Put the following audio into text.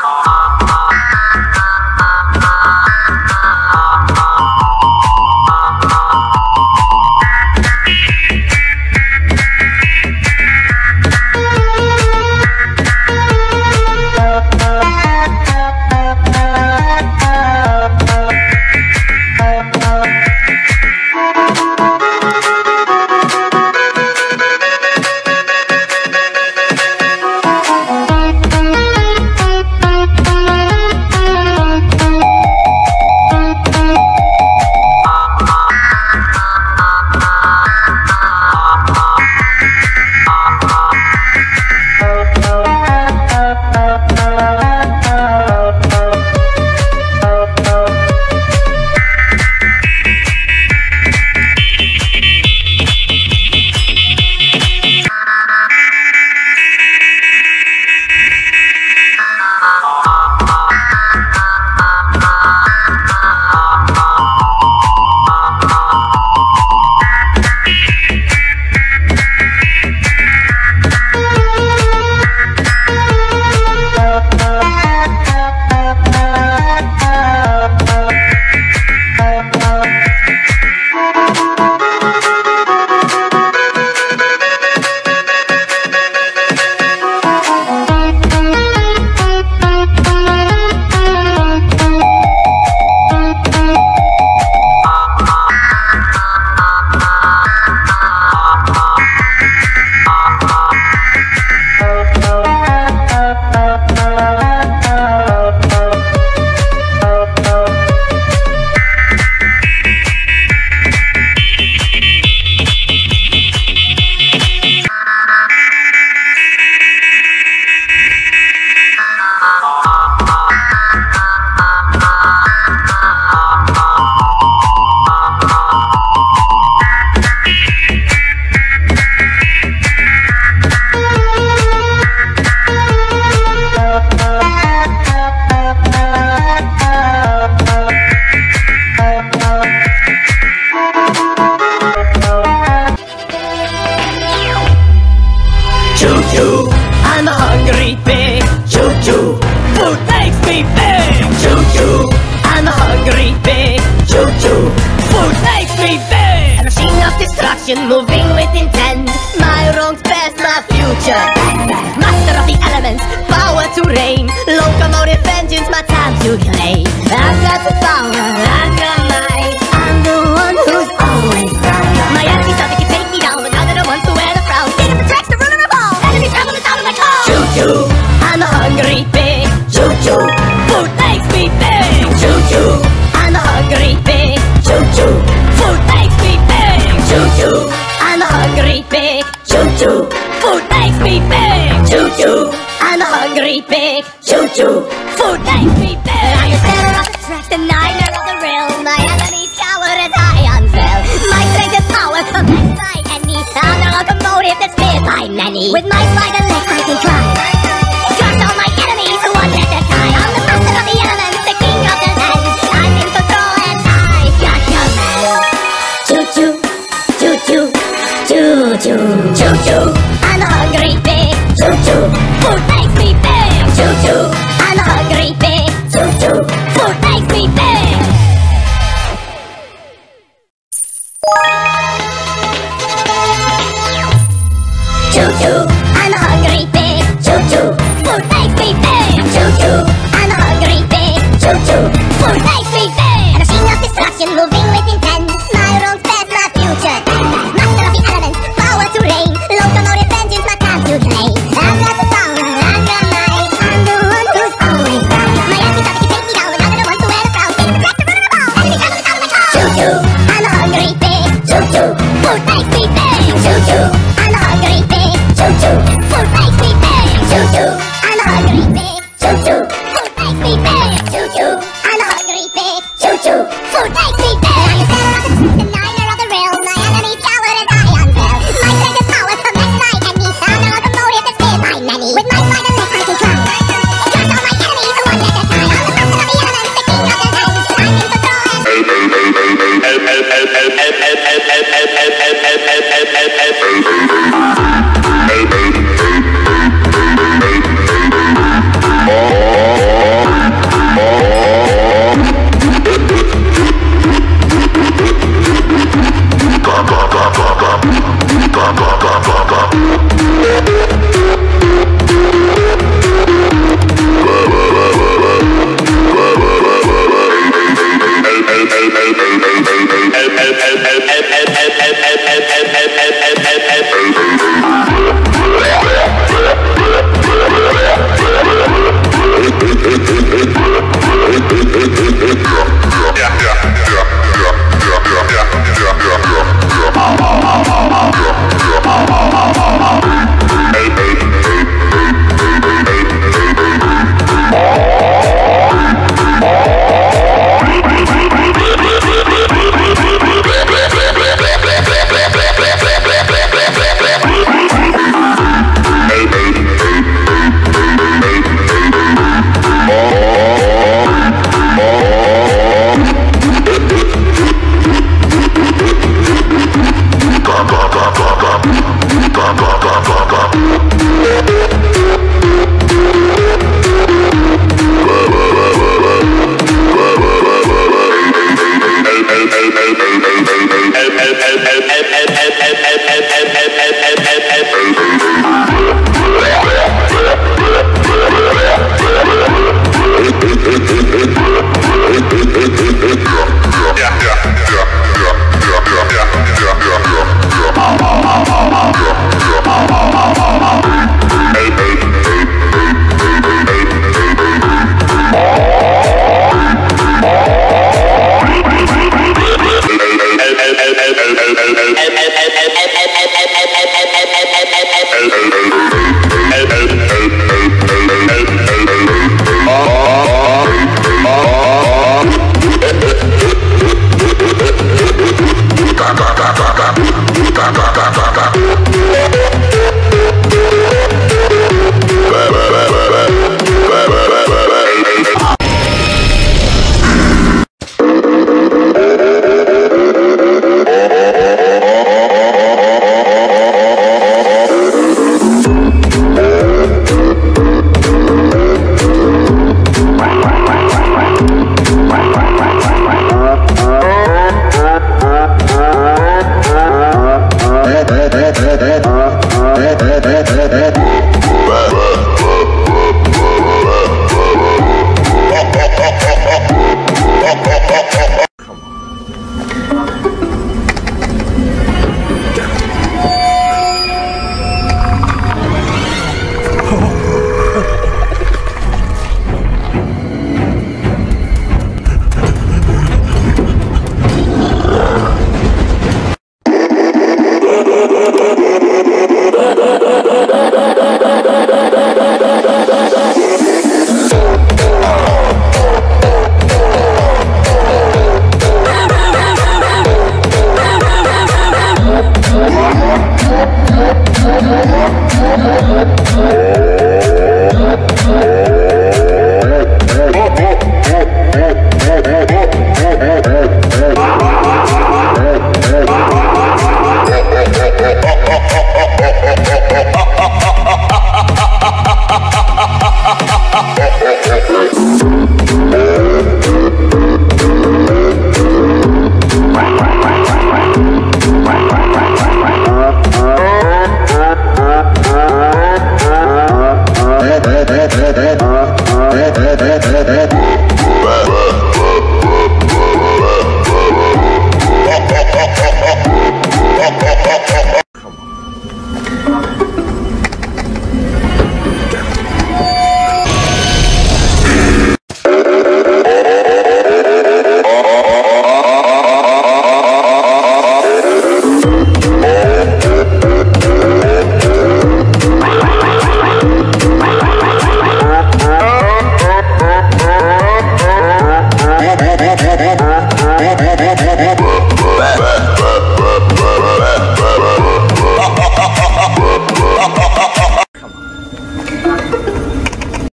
Choo-choo, of power to reign. Locomotive vengeance, my time to claim. I've got the power, hungry. Choo choo, food makes me big. I'm the center of the track, the niner of the rail. My enemy's cower high on sale. My strength power commend by any. I'm the locomotive that's feared by many. With my spider legs I can climb. All my enemies. I'm the master of the elements, the king of the land. I'm in control and I got command. Choo choo! Choo choo choo, choo choo, choo you el, el, el, el, el. Give it up.